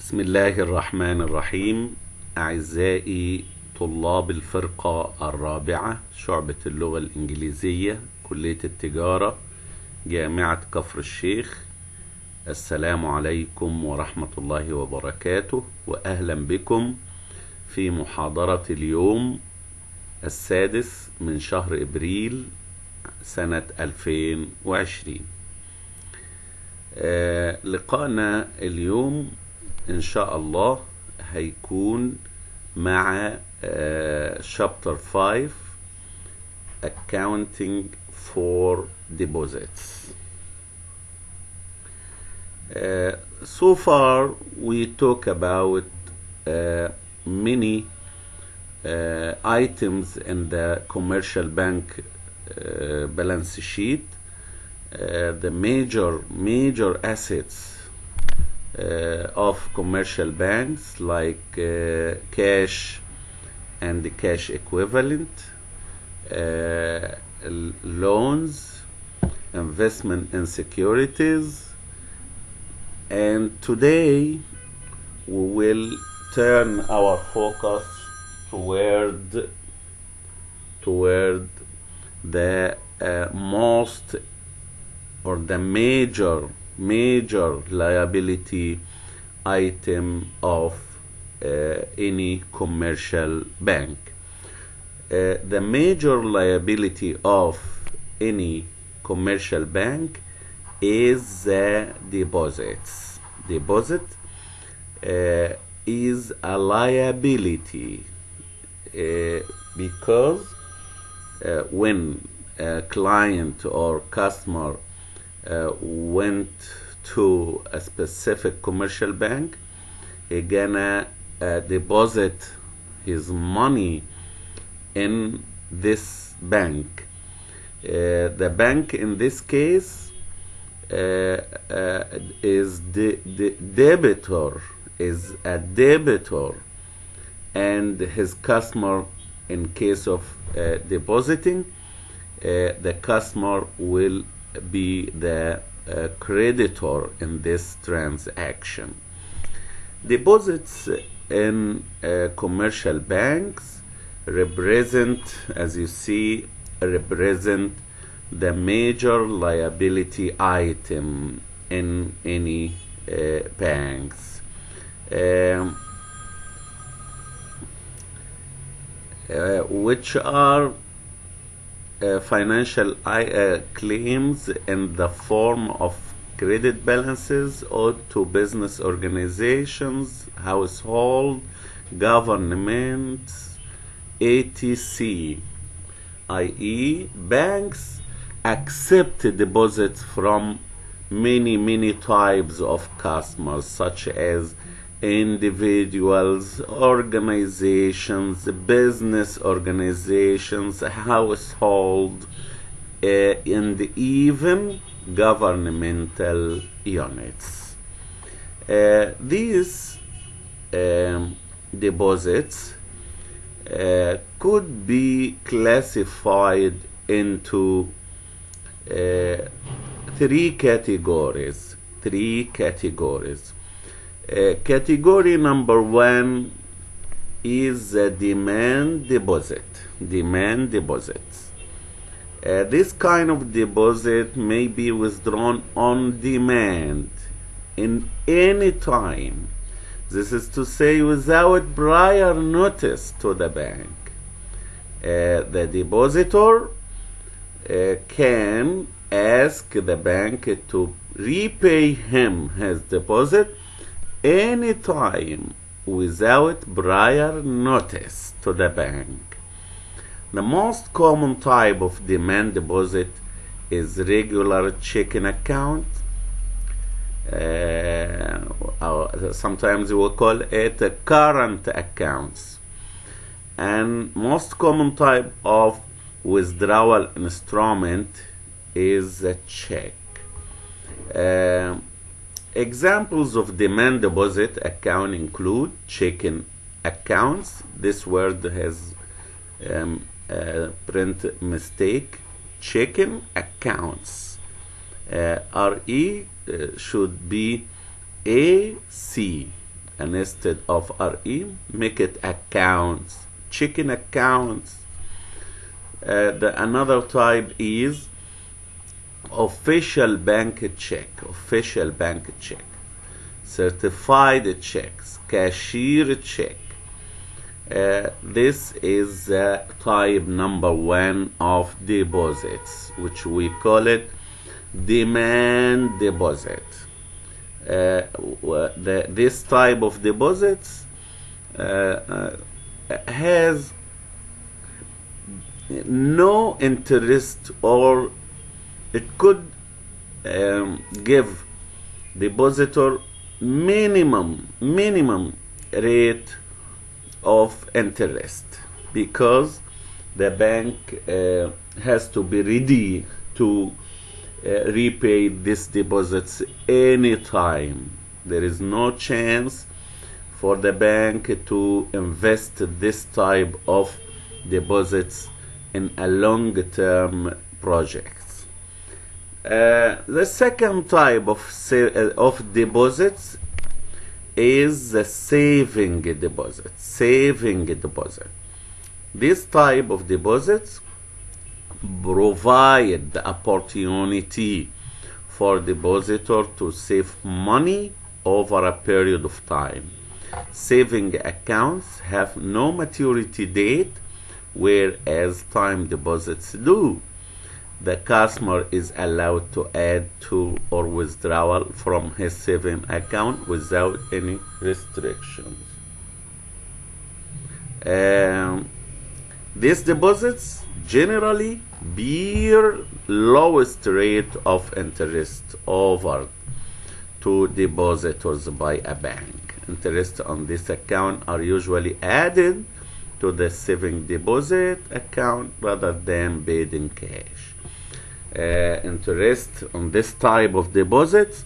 بسم الله الرحمن الرحيم. أعزائي طلاب الفرقة الرابعة شعبة اللغة الإنجليزية كلية التجارة جامعة كفر الشيخ السلام عليكم ورحمة الله وبركاته وأهلا بكم في محاضرة اليوم السادس من شهر إبريل سنة 2020 آه لقاءنا اليوم إن شاء الله هيكون مع آه chapter 5 accounting for deposits uh, so far we talk about uh, many uh, items in the commercial bank uh, balance sheet uh, the major major assets uh, of commercial banks like uh, cash and the cash equivalent uh, loans investment in securities. And today we will turn our focus toward toward the uh, most or the major major liability item of uh, any commercial bank. Uh, the major liability of any commercial bank is the deposits. Deposit uh, is a liability uh, because uh, when a client or customer uh, went to a specific commercial bank. He gonna uh, deposit his money in this bank. Uh, the bank in this case uh, uh, is the, the debitor is a debitor and his customer in case of depositing the customer will be the uh, creditor in this transaction. Deposits in uh, commercial banks represent as you see represent the major liability item in any uh, banks. Um, uh, which are uh, financial uh, claims in the form of credit balances owed to business organizations, household, governments, etc. i.e., banks accept deposits from many, many types of customers, such as individuals, organizations, business organizations, household, uh, and even governmental units. Uh, these um, deposits uh, could be classified into three categories. Three categories. Uh, category number one is the demand deposit. Demand deposits. Uh, this kind of deposit may be withdrawn on demand in any time. This is to say, without prior notice to the bank. Uh, the depositor uh, can ask the bank to repay him his deposit anytime without prior notice to the bank. The most common type of demand deposit is regular checking account. Uh, sometimes we will call it a current accounts. And most common type of withdrawal instrument is a check. Uh, Examples of demand deposit account include checking accounts. This word has um, a print mistake. Checking accounts. Uh, RE uh, should be AC and instead of RE make it accounts checking accounts uh, the another type is official bank check official bank check certified checks cashier check. Uh, this is uh, type number one of deposits which we call it demand deposit. Uh, the, this type of deposits uh, uh, has no interest or it could um, give depositor minimum minimum rate of interest because the bank uh, has to be ready to uh, repay these deposits anytime. There is no chance for the bank to invest this type of deposits in a long term projects uh, the second type of uh, of deposits is the saving deposit saving deposit. This type of deposits provide the opportunity for depositor to save money over a period of time. Saving accounts have no maturity date whereas time deposits do the customer is allowed to add to or withdrawal from his saving account without any restrictions. Um, these deposits generally bear lowest rate of interest offered to depositors by a bank. Interest on this account are usually added to the saving deposit account rather than paid in cash interest on this type of deposits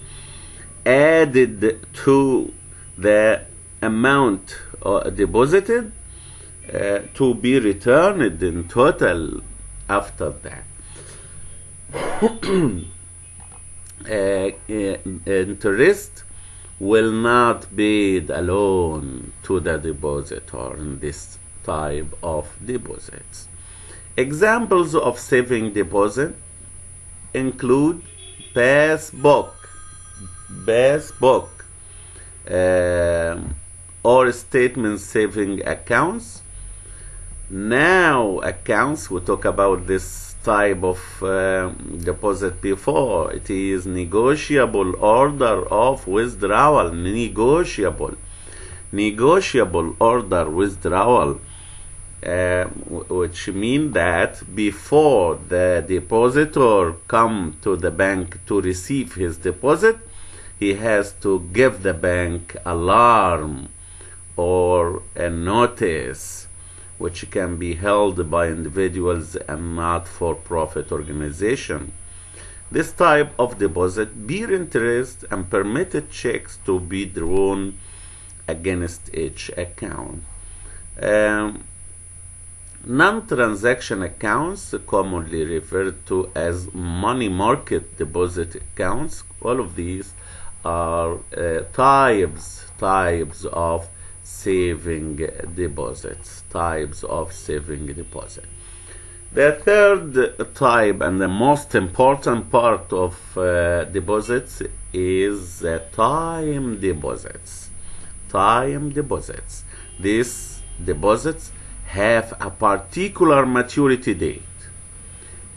added to the amount uh, deposited uh, to be returned in total after that. interest will not be alone to the depositor in this type of deposits. Examples of saving deposit include best passbook, passbook, um, or statement saving accounts. Now accounts, we talk about this type of um, deposit before. It is negotiable order of withdrawal, negotiable, negotiable order withdrawal. Uh, which mean that before the depositor come to the bank to receive his deposit, he has to give the bank alarm or a notice, which can be held by individuals and not for profit organization. This type of deposit bear interest and permitted checks to be drawn against each account. Um, Non-transaction accounts, commonly referred to as money market deposit accounts, all of these are uh, types types of saving deposits, types of saving deposit. The third type and the most important part of uh, deposits is uh, time deposits. Time deposits. These deposits have a particular maturity date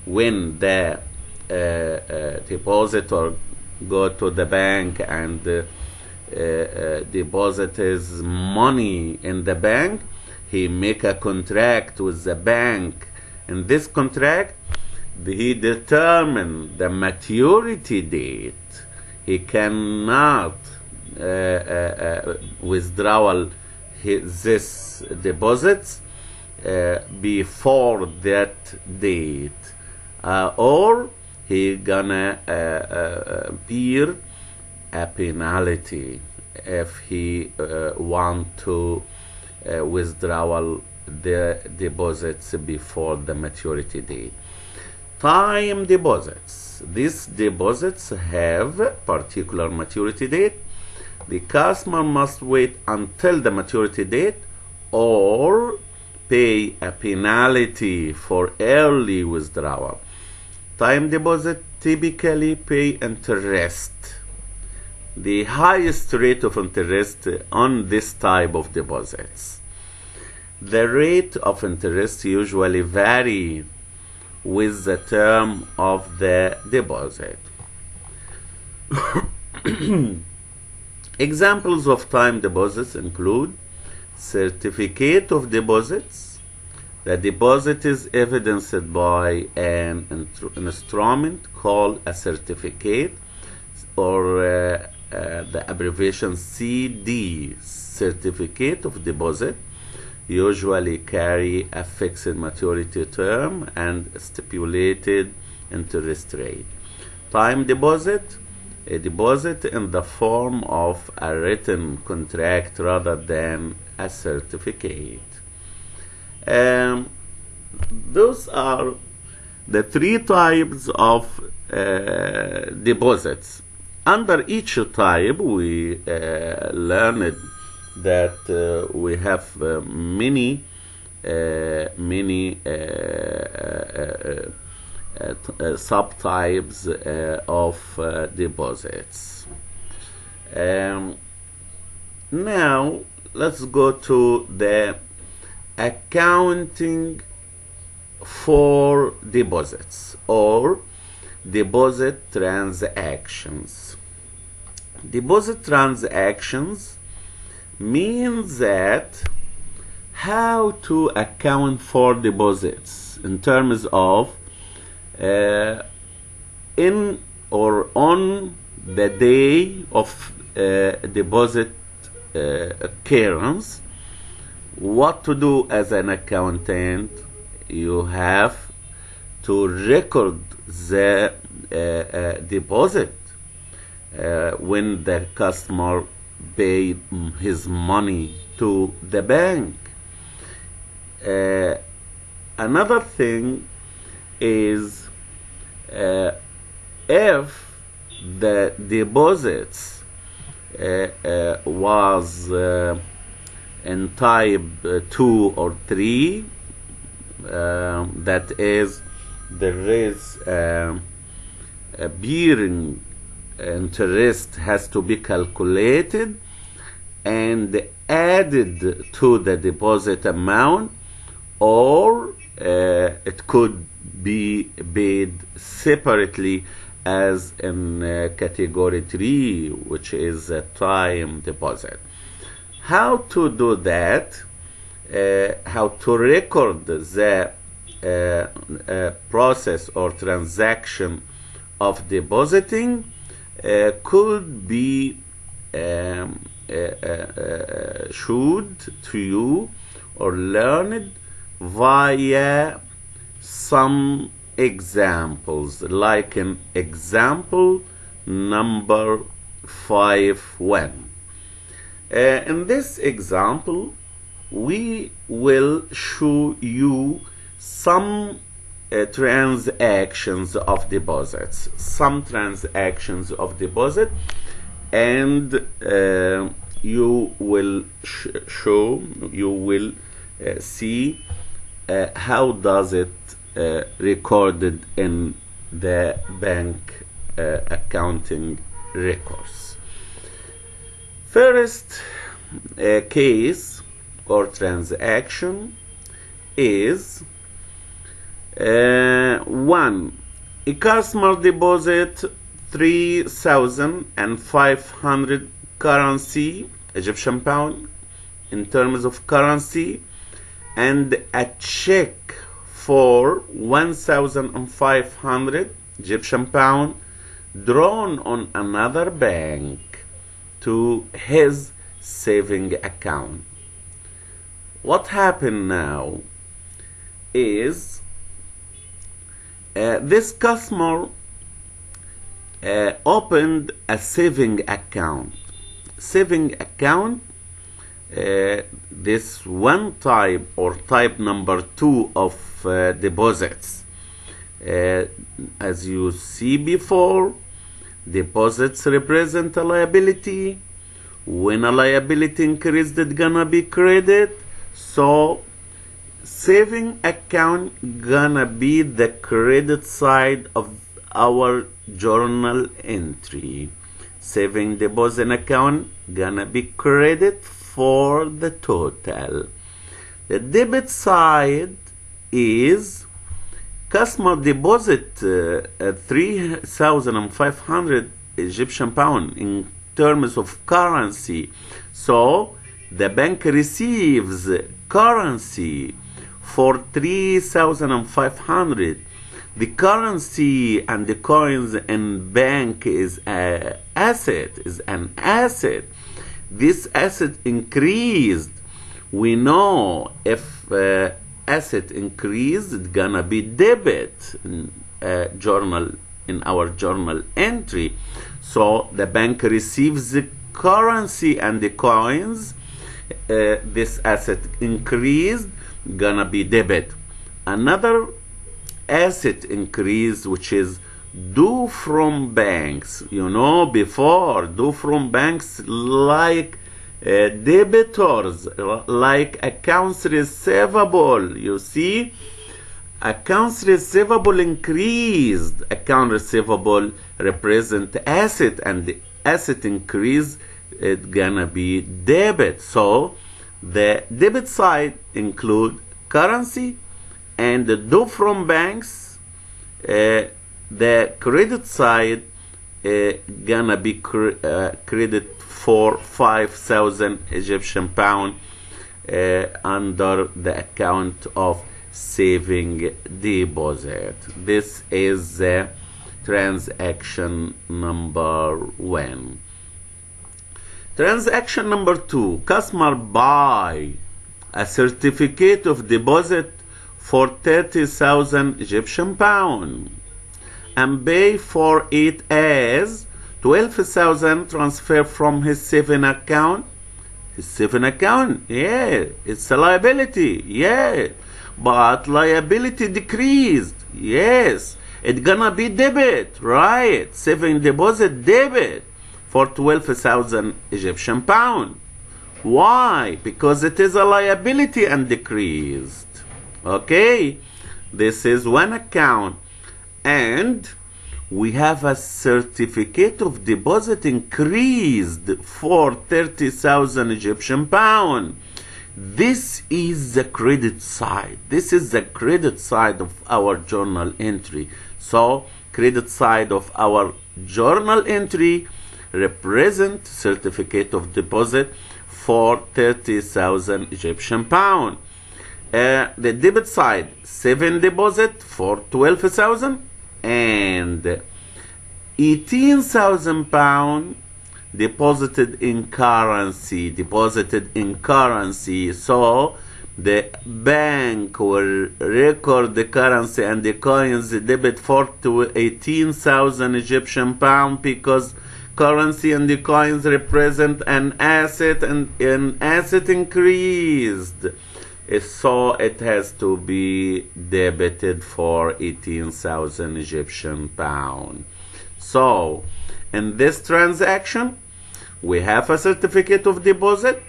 when the uh, uh, depositor go to the bank and uh, deposit his money in the bank he make a contract with the bank. In this contract he determine the maturity date. He cannot withdrawal his, this deposits uh, before that date uh, or he gonna uh, bear a penalty if he want to withdrawal the deposits before the maturity date. Time deposits. These deposits have particular maturity date. The customer must wait until the maturity date or pay a penalty for early withdrawal. Time deposit typically pay interest. The highest rate of interest on this type of deposits. The rate of interest usually vary with the term of the deposit. Examples of time deposits include certificate of deposits. The deposit is evidenced by an instrument called a certificate or uh, uh, the abbreviation CD, certificate of deposit, usually carry a fixed maturity term and stipulated interest rate. Time deposit, a deposit in the form of a written contract rather than a certificate. Um, those are the three types of uh, deposits. Under each type, we uh, learned that uh, we have many, many subtypes of deposits. Um, now, let's go to the accounting for deposits or deposit transactions. Deposit transactions means that how to account for deposits in terms of uh, in or on the day of uh, deposit occurrence what to do as an accountant you have to record the uh, uh, deposit uh, when the customer paid his money to the bank. Uh, another thing is uh, if the deposits uh, was in type 2 or 3 that is there is um, a bearing interest has to be calculated and added to the deposit amount or uh, it could be paid separately as in uh, category 3 which is a time deposit. How to do that? Uh, how to record the uh, uh, process or transaction of depositing uh, could be um, showed to you or learned via some examples like an example number 5 1 uh, in this example we will show you some uh, transactions of deposits some transactions of deposit and uh, you will sh show you will uh, see uh, how does it uh, recorded in the bank uh, accounting records. First case or transaction is uh, one a customer deposit 3500 currency Egyptian pound in terms of currency and a check for 1500 Egyptian pound drawn on another bank to his saving account. What happened now is uh, this customer uh, opened a saving account. Saving account uh, this one type or type number two of uh, deposits. Uh, as you see before deposits represent a liability. When a liability increased it gonna be credit. So saving account gonna be the credit side of our journal entry. Saving deposit account gonna be credit for the total. The debit side is customer deposit uh, uh, 3500 Egyptian pound in terms of currency. So the bank receives currency for 3500 the currency and the coins in bank is a asset is an asset this asset increased. We know if uh, asset increased it's gonna be debit in uh, journal in our journal entry. So the bank receives the currency and the coins. Uh, this asset increased gonna be debit. Another asset increase which is due from banks you know before due from banks like uh, debitors like accounts receivable you see? Accounts receivable increased. Account receivable represent asset and the asset increase it gonna be debit. So the debit side include currency and the due from banks uh, the credit side uh, gonna be cr- uh, credit for 5000 Egyptian pound uh, under the account of saving deposit. This is the transaction number one. Transaction number two customer buy a certificate of deposit for 30,000 Egyptian pound and pay for it as 12,000 transfer from his saving account. His saving account, yeah, it's a liability, yeah, but liability decreased, yes. It's gonna be debit, right? Saving deposit debit for 12,000 Egyptian pound. Why? Because it is a liability and decreased. Okay, this is one account, and we have a certificate of deposit increased for 30,000 Egyptian pound. This is the credit side. This is the credit side of our journal entry. So, credit side of our journal entry represent certificate of deposit for 30,000 Egyptian pound. Uh, the debit side, seven deposit for 12,000 and 18,000 pound deposited in currency, deposited in currency. So the bank will record the currency and the coins debit for to 18,000 Egyptian pound because currency and the coins represent an asset and an asset increased so it has to be debited for 18,000 Egyptian pound. So, in this transaction, we have a certificate of deposit,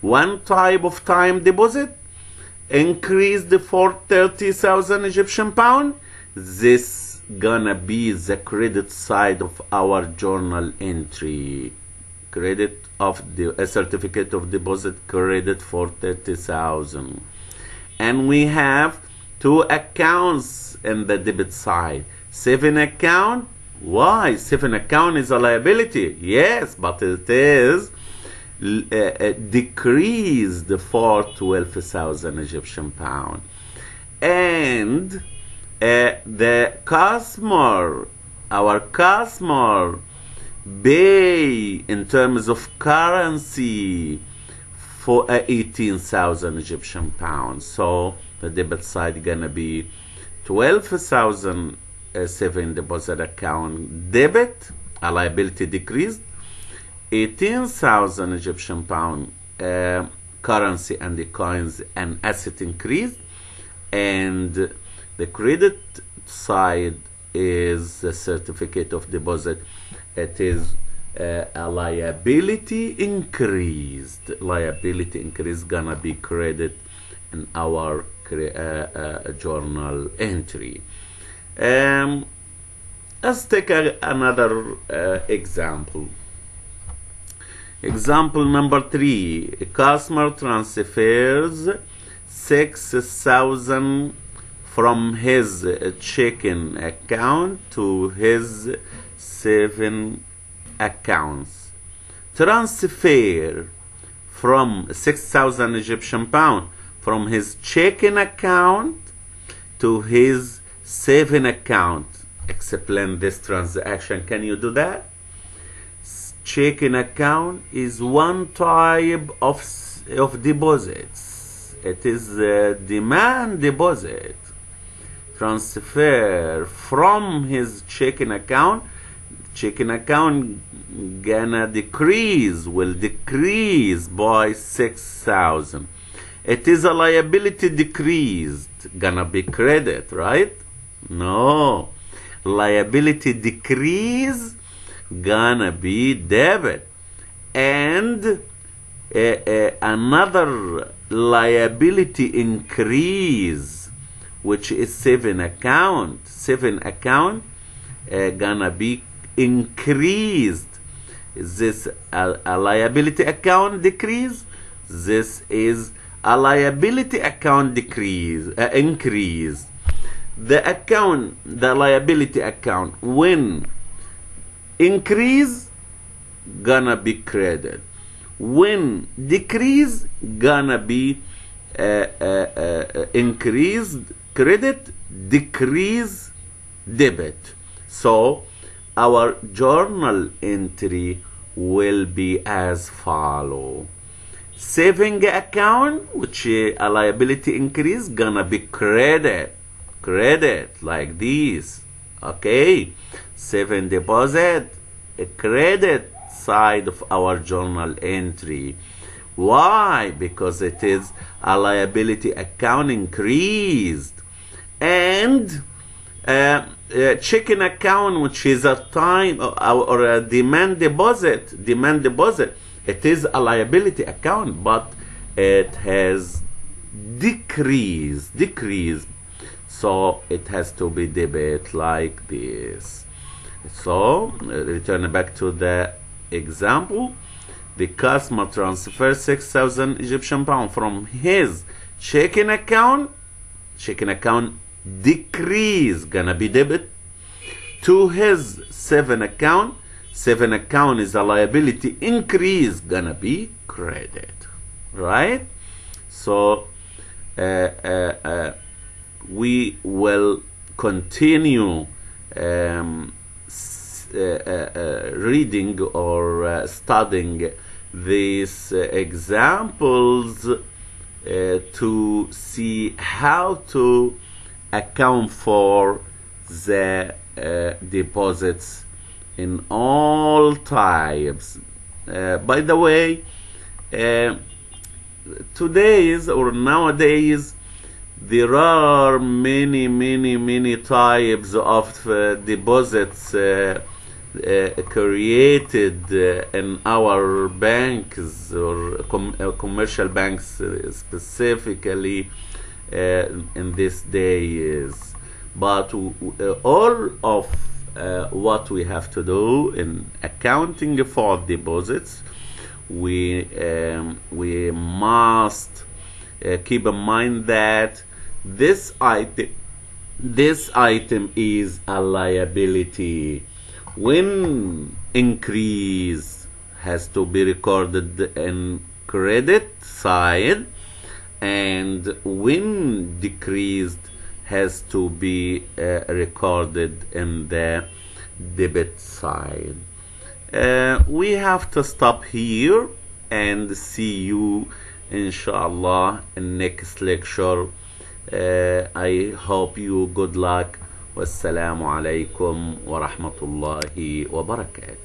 one type of time deposit, increased for 30,000 Egyptian pound. This gonna be the credit side of our journal entry. Credit of the a certificate of deposit credit for 30,000 and we have two accounts in the debit side. Saving account why? Saving account is a liability yes but it is uh, uh, decreased for 12,000 Egyptian pound. And uh, the customer our customer pay in terms of currency for uh, 18,000 Egyptian pounds. So the debit side gonna be 12,000 uh, saving deposit account debit, a liability decreased, 18,000 Egyptian pound uh, currency and the coins and asset increased, and the credit side is the certificate of deposit it is uh, a liability increased. Liability increase gonna be credit in our uh, uh, journal entry. Um, let's take a, another uh, example. Example number three. A customer transfers 6000 from his checking account to his seven accounts. Transfer from 6000 Egyptian pound from his checking account to his saving account. Explain this transaction. Can you do that? Checking account is one type of of deposits. It is a demand deposit. Transfer from his checking account checking account gonna decrease will decrease by 6000 it is a liability decreased. Gonna be credit right? No. Liability decrease gonna be debit. And uh, uh, another liability increase which is saving account. Saving account uh, gonna be increased. This a, a liability account decrease. This is a liability account decrease uh, increase. The account the liability account when increase gonna be credit. When decrease gonna be uh, uh, uh, increased credit decrease debit. So our journal entry will be as follow. Saving account which a liability increase gonna be credit. Credit like this. Okay? Saving deposit a credit side of our journal entry. Why? Because it is a liability account increased. And uh, uh, checking account which is a time or, or a demand deposit demand deposit. It is a liability account but it has decreased decreased. So it has to be debit like this. So return back to the example. The customer transfers 6000 egyptian pound from his checking account checking account decrease gonna be debit to his seven account. Seven account is a liability increase gonna be credit right? So uh, uh, uh, we will continue um, uh, uh, uh, reading or studying these examples to see how to account for the uh, deposits in all types. Uh, by the way, uh, today's or nowadays there are many many many types of uh, deposits uh, uh, created uh, in our banks or com- commercial banks specifically in these days. But uh, all of uh, what we have to do in accounting for deposits we um, we must uh, keep in mind that this item this item is a liability. When increase has to be recorded in credit side and when decreased has to be uh, recorded in the debit side uh, we have to stop here and see you inshallah in next lecture uh, I hope you good luck والسلام عليكم ورحمة الله وبركاته